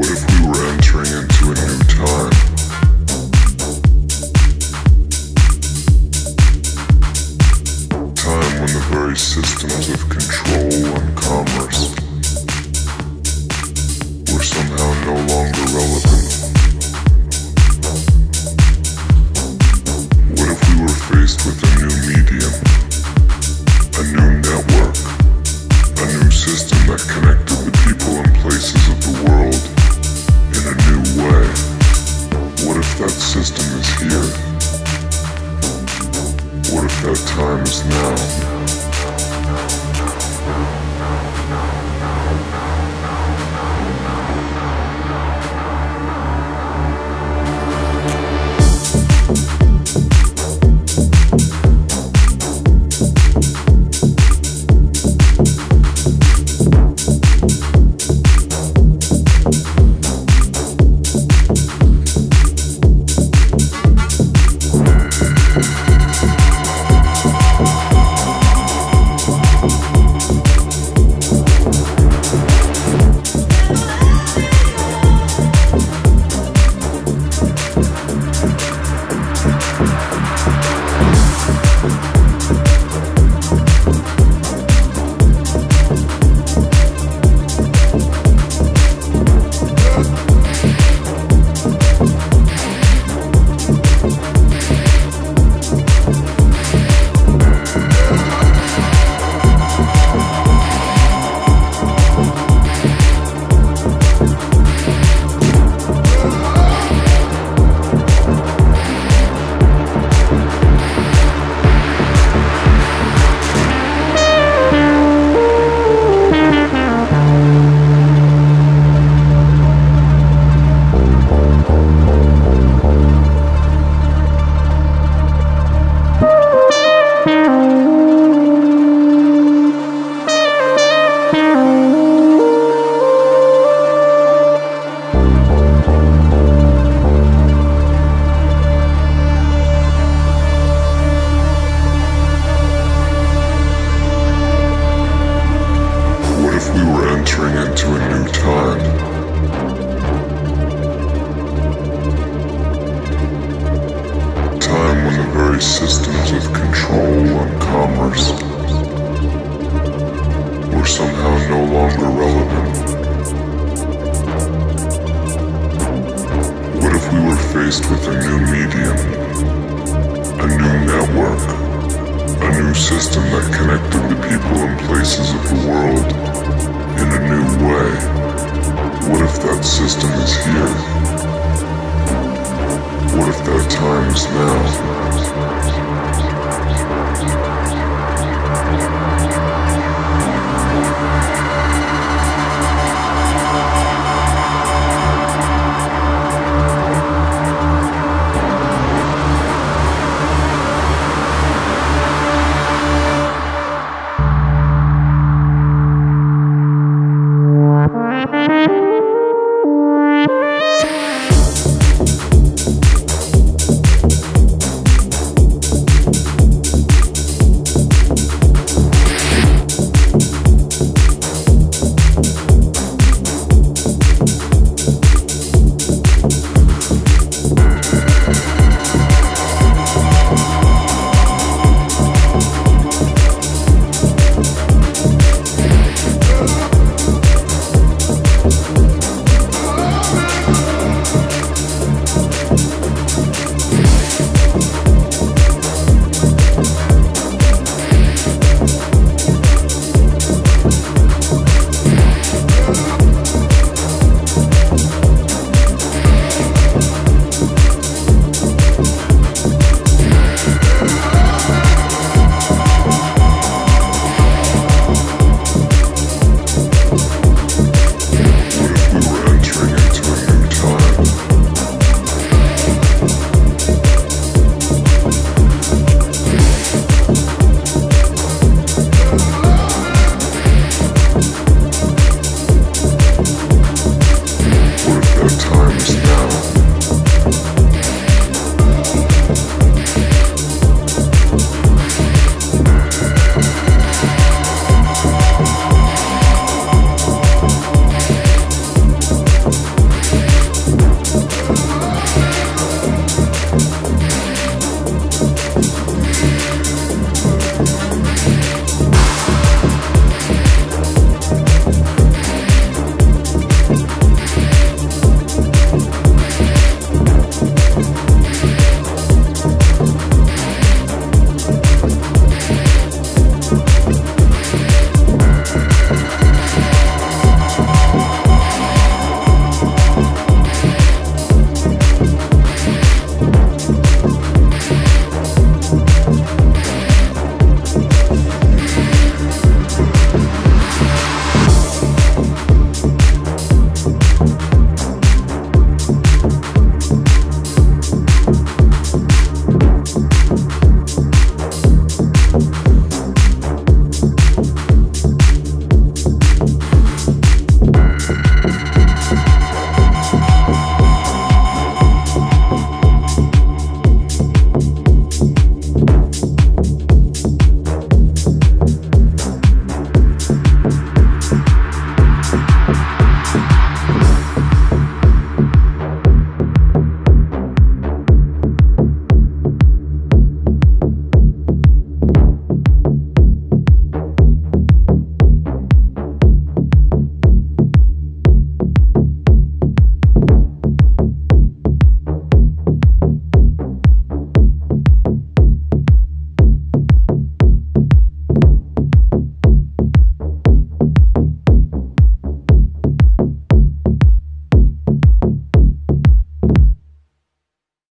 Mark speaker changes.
Speaker 1: what. That system is here? What if that time is now? Mm-hmm. Entering into a new time? Time when the very systems of control and commerce were somehow no longer relevant. What if we were faced with a new that system is here? What if that time is now?